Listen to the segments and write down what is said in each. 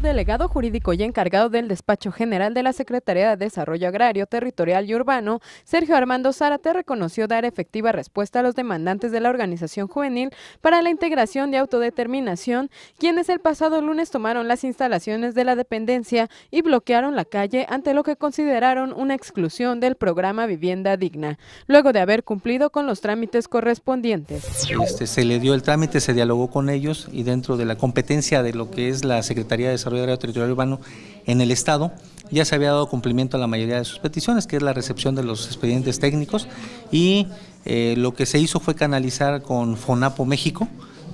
subdelegado jurídico y encargado del despacho general de la Secretaría de Desarrollo Agrario, Territorial y Urbano, Sergio Armando Zárate, reconoció dar efectiva respuesta a los demandantes de la organización juvenil para la integración de autodeterminación, quienes el pasado lunes tomaron las instalaciones de la dependencia y bloquearon la calle ante lo que consideraron una exclusión del programa Vivienda Digna, luego de haber cumplido con los trámites correspondientes. Este, se le dio el trámite, se dialogó con ellos y dentro de la competencia de lo que es la Secretaría de Desarrollo Agrario Territorial Urbano en el Estado, ya se había dado cumplimiento a la mayoría de sus peticiones, que es la recepción de los expedientes técnicos, y eh, lo que se hizo fue canalizar con FONAPO México,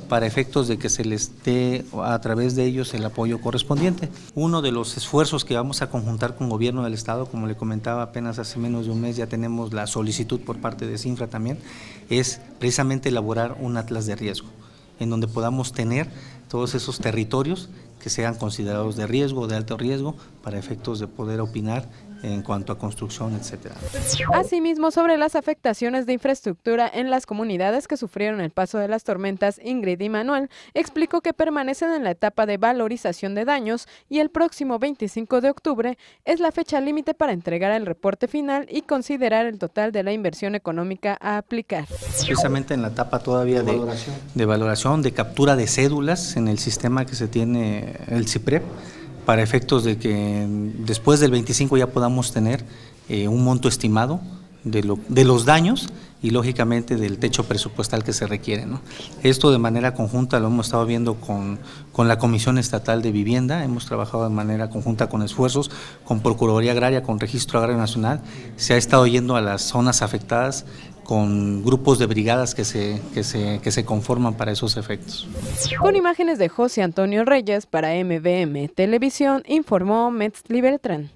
para efectos de que se les dé a través de ellos el apoyo correspondiente. Uno de los esfuerzos que vamos a conjuntar con gobierno del Estado, como le comentaba apenas hace menos de un mes, ya tenemos la solicitud por parte de CINFRA también, es precisamente elaborar un atlas de riesgo, en donde podamos tener todos esos territorios que sean considerados de riesgo, de alto riesgo, para efectos de poder opinar en cuanto a construcción, etcétera. Asimismo, sobre las afectaciones de infraestructura en las comunidades que sufrieron el paso de las tormentas, Ingrid y Manuel explicó que permanecen en la etapa de valorización de daños y el próximo 25 de octubre es la fecha límite para entregar el reporte final y considerar el total de la inversión económica a aplicar. Precisamente en la etapa todavía de, valoración, de, valoración, de captura de cédulas en el sistema que se tiene el CIPREP para efectos de que después del 25 ya podamos tener eh, un monto estimado de, lo, de, los daños y lógicamente del techo presupuestal que se requiere. Esto de manera conjunta lo hemos estado viendo con, con, la Comisión Estatal de Vivienda, hemos trabajado de manera conjunta con esfuerzos, con Procuraduría Agraria, con Registro Agrario Nacional, se ha estado yendo a las zonas afectadas con grupos de brigadas que se, que se, que se conforman para esos efectos. Con imágenes de José Antonio Reyes para MBM Televisión, informó Metz Libertran.